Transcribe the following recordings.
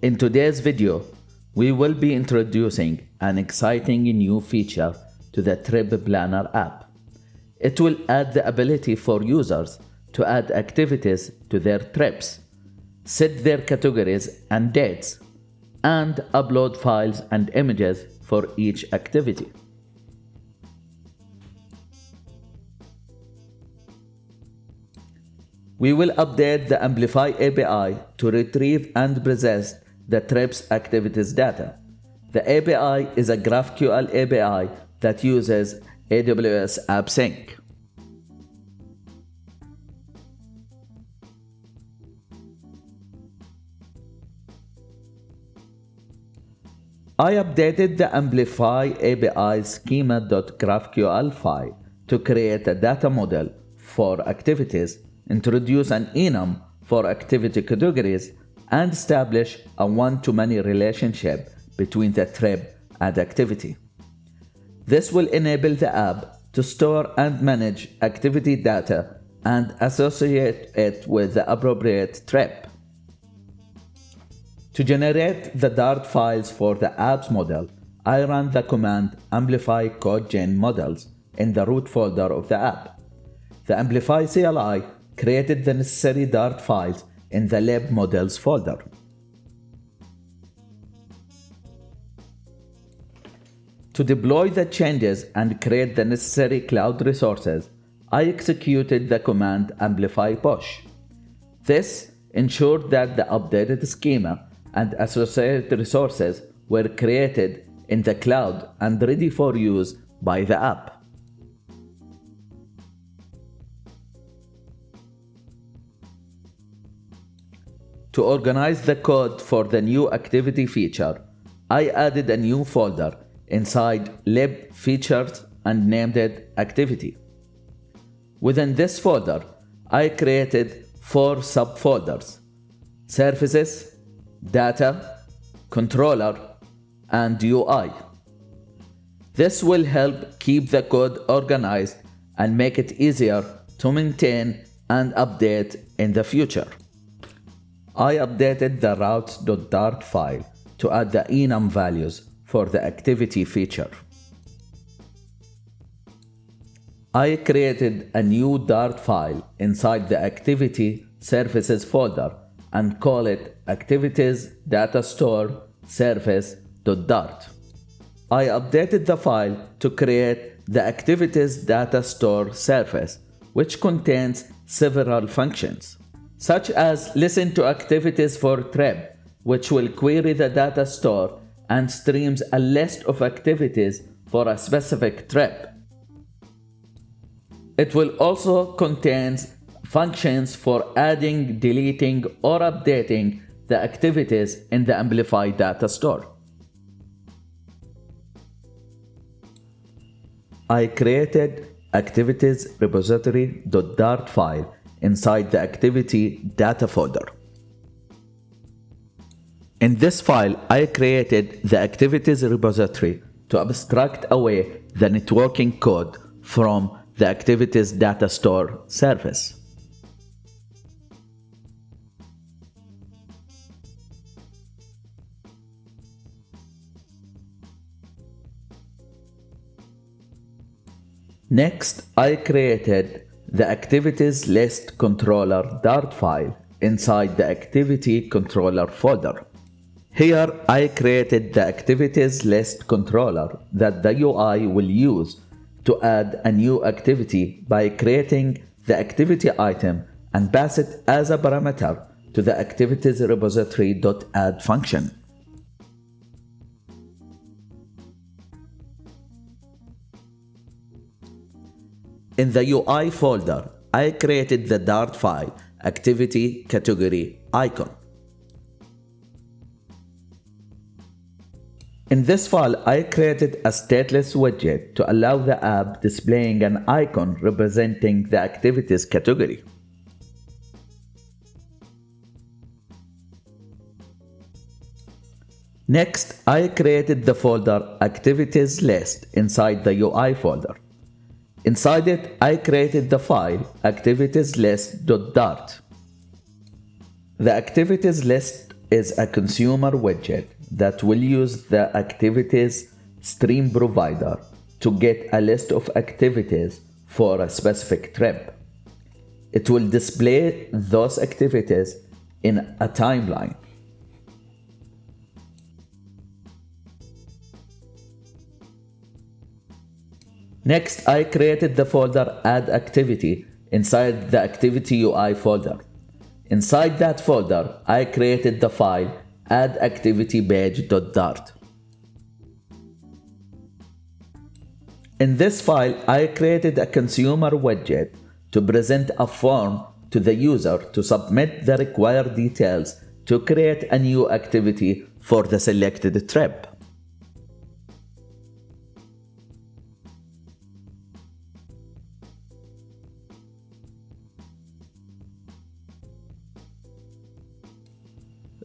In today's video, we will be introducing an exciting new feature to the Trip Planner app. It will add the ability for users to add activities to their trips, set their categories and dates, and upload files and images for each activity. We will update the Amplify API to retrieve and process the trips activities data. The API is a GraphQL API that uses AWS AppSync. I updated the Amplify API schema.graphql file to create a data model for activities, introduce an enum for activity categories, and establish a one-to-many relationship between the trip and activity. This will enable the app to store and manage activity data and associate it with the appropriate trip. To generate the Dart files for the apps model, I ran the command amplify codegen models in the root folder of the app. The amplify CLI created the necessary Dart files in the lib models folder. To deploy the changes and create the necessary cloud resources, I executed the command amplify push. This ensured that the updated schema and associated resources were created in the cloud and ready for use by the app. To organize the code for the new activity feature, I added a new folder inside lib features and named it activity. Within this folder, I created four subfolders services, data, controller, and UI. This will help keep the code organized and make it easier to maintain and update in the future. I updated the routes.dart file to add the enum values for the activity feature. I created a new Dart file inside the activity services folder and call it activities data store service.dart. I updated the file to create the activities data store service, which contains several functions, such as listen to activities for trip, which will query the data store and streams a list of activities for a specific trip. It will also contains functions for adding, deleting, or updating the activities in the Amplify data store. I created activities repository.dart file inside the activity data folder. In this file, I created the activities repository to abstract away the networking code from the activities data store service. Next, I created the activities list controller Dart file inside the activity controller folder. Here, I created the activities list controller that the UI will use to add a new activity by creating the activity item and pass it as a parameter to the activities repository.add function. In the UI folder, I created the Dart file activity category icon. In this file, I created a stateless widget to allow the app displaying an icon representing the activities category. Next, I created the folder activities list inside the UI folder. Inside it, I created the file activitieslist.dart. The activities list is a consumer widget that will use the activities stream provider to get a list of activities for a specific trip. It will display those activities in a timeline. Next, I created the folder add activity inside the activity UI folder. Inside that folder, I created the file addActivityPage.dart. In this file, I created a consumer widget to present a form to the user to submit the required details to create a new activity for the selected trip.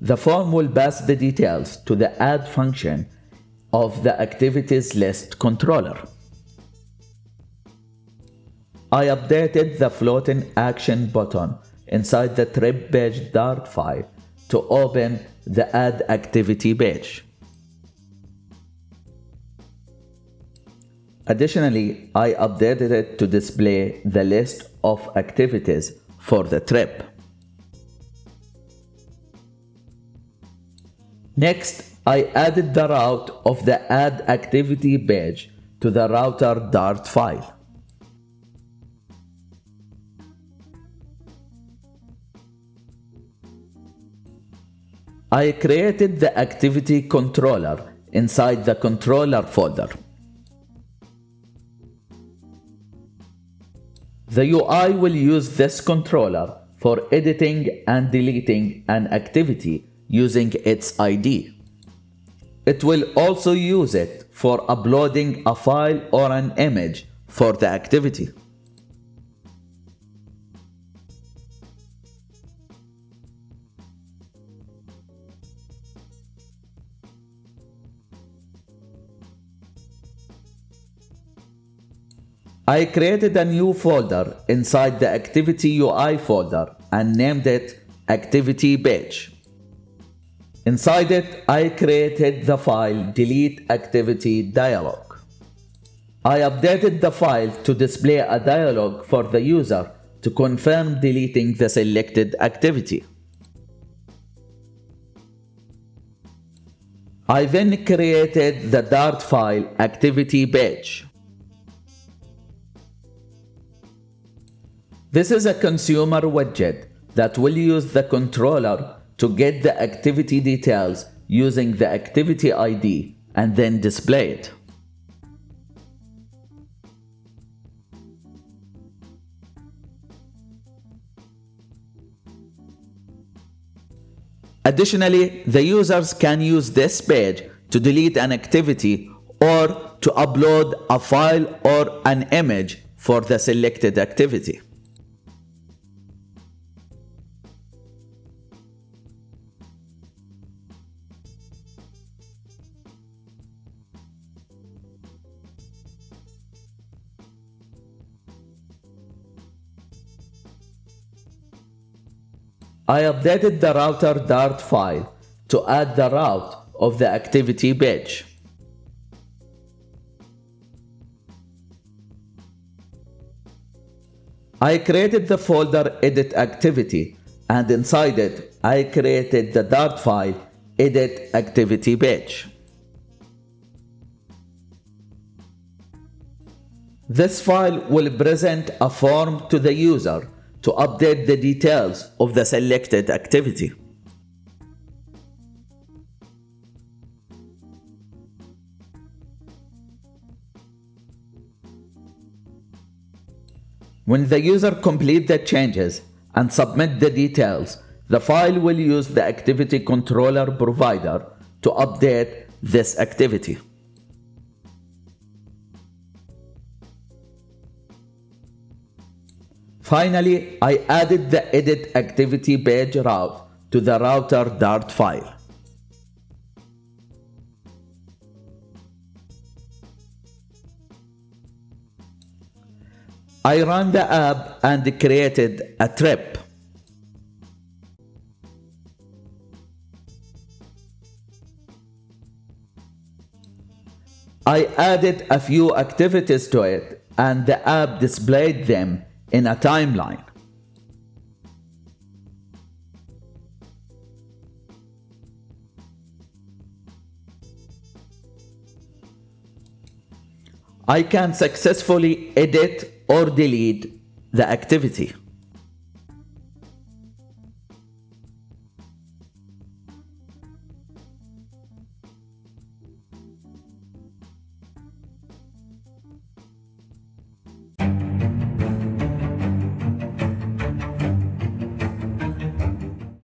The form will pass the details to the add function of the activities list controller. I updated the floating action button inside the trip page Dart file to open the add activity page. Additionally, I updated it to display the list of activities for the trip. Next, I added the route of the add activity page to the router Dart file. I created the activity controller inside the controller folder. The UI will use this controller for editing and deleting an activity using its ID. It will also use it for uploading a file or an image for the activity. I created a new folder inside the Activity UI folder and named it Activity Page. Inside it, I created the file delete activity dialog. I updated the file to display a dialog for the user to confirm deleting the selected activity. I then created the Dart file activity page. This is a consumer widget that will use the controller to get the activity details using the activity ID and then display it. Additionally, the users can use this page to delete an activity or to upload a file or an image for the selected activity. I updated the router Dart file to add the route of the activity page. I created the folder edit activity and inside it I created the Dart file edit activity page. This file will present a form to the user to update the details of the selected activity. When the user complete the changes and submit the details, the file will use the activity controller provider to update this activity. Finally, I added the edit activity page route to the router Dart file. I ran the app and created a trip. I added a few activities to it and the app displayed them in a timeline. I can successfully edit or delete the activity.